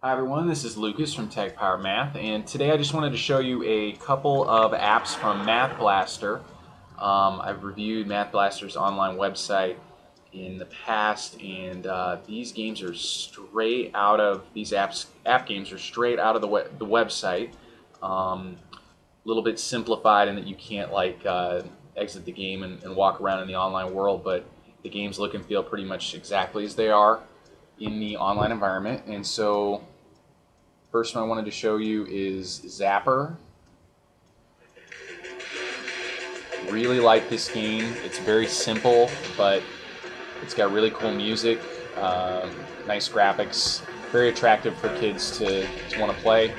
Hi everyone, this is Lucas from Tech Powered Math, and today I just wanted to show you a couple of apps from Math Blaster. Um, I've reviewed Math Blaster's online website in the past, and uh, these games are straight out of these apps. App games are straight out of the the website. Um, a little bit simplified in that you can't like uh, exit the game and, and walk around in the online world, but the games look and feel pretty much exactly as they are in the online environment. And so, first one I wanted to show you is Zapper. Really like this game. It's very simple, but it's got really cool music, um, nice graphics, very attractive for kids to, to want to play.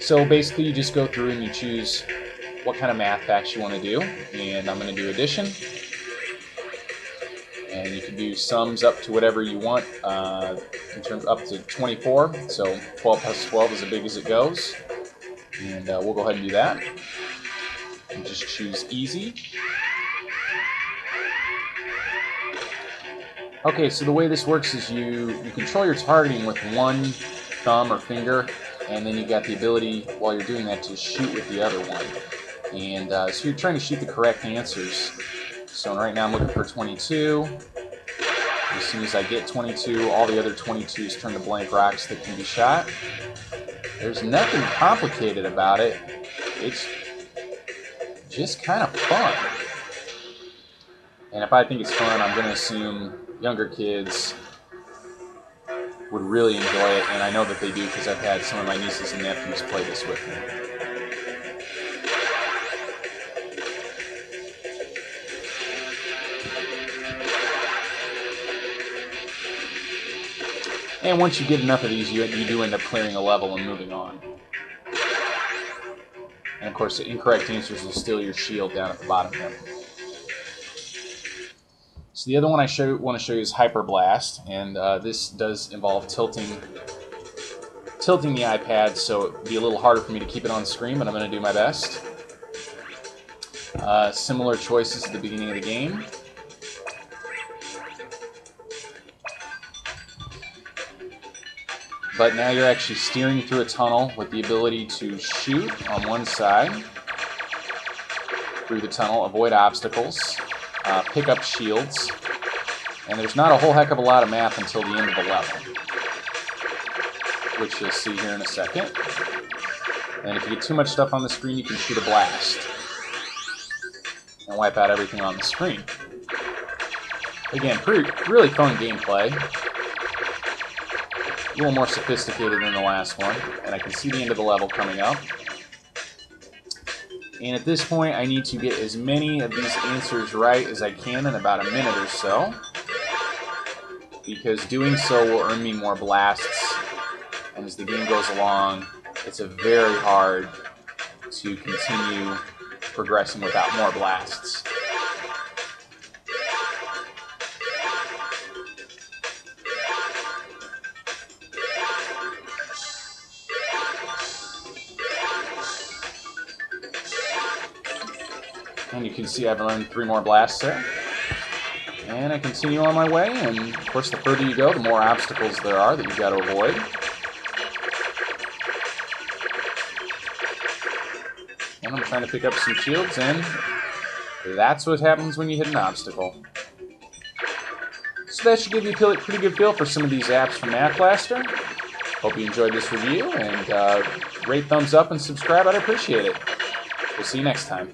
So basically, you just go through and you choose what kind of math facts you want to do, and I'm going to do addition and you can do sums up to whatever you want uh, in terms up to 24 so 12 plus 12 is as big as it goes. And uh, we'll go ahead and do that. And just choose easy. Okay so the way this works is you you control your targeting with one thumb or finger and then you've got the ability while you're doing that to shoot with the other one. And uh, so you're trying to shoot the correct answers so right now I'm looking for 22. As soon as I get 22, all the other 22s turn to blank rocks that can be shot. There's nothing complicated about it. It's just kind of fun. And if I think it's fun, I'm going to assume younger kids would really enjoy it, and I know that they do because I've had some of my nieces and nephews play this with me. And once you get enough of these, you, you do end up clearing a level and moving on. And of course, the incorrect answers will steal your shield down at the bottom. So the other one I show, want to show you is Hyper Blast, and uh, this does involve tilting tilting the iPad, so it'd be a little harder for me to keep it on screen, but I'm going to do my best. Uh, similar choices at the beginning of the game. But now you're actually steering through a tunnel with the ability to shoot on one side through the tunnel, avoid obstacles, uh, pick up shields, and there's not a whole heck of a lot of math until the end of the level, which you'll see here in a second. And if you get too much stuff on the screen, you can shoot a blast and wipe out everything on the screen. Again, pretty, really fun gameplay little more sophisticated than the last one, and I can see the end of the level coming up. And at this point, I need to get as many of these answers right as I can in about a minute or so, because doing so will earn me more blasts, and as the game goes along, it's a very hard to continue progressing without more blasts. And you can see I've learned three more blasts there. And I continue on my way, and of course the further you go, the more obstacles there are that you've got to avoid. And I'm trying to pick up some shields, and that's what happens when you hit an obstacle. So that should give you a pretty good feel for some of these apps from Math Blaster. Hope you enjoyed this review, and uh, rate thumbs up and subscribe. I'd appreciate it. We'll see you next time.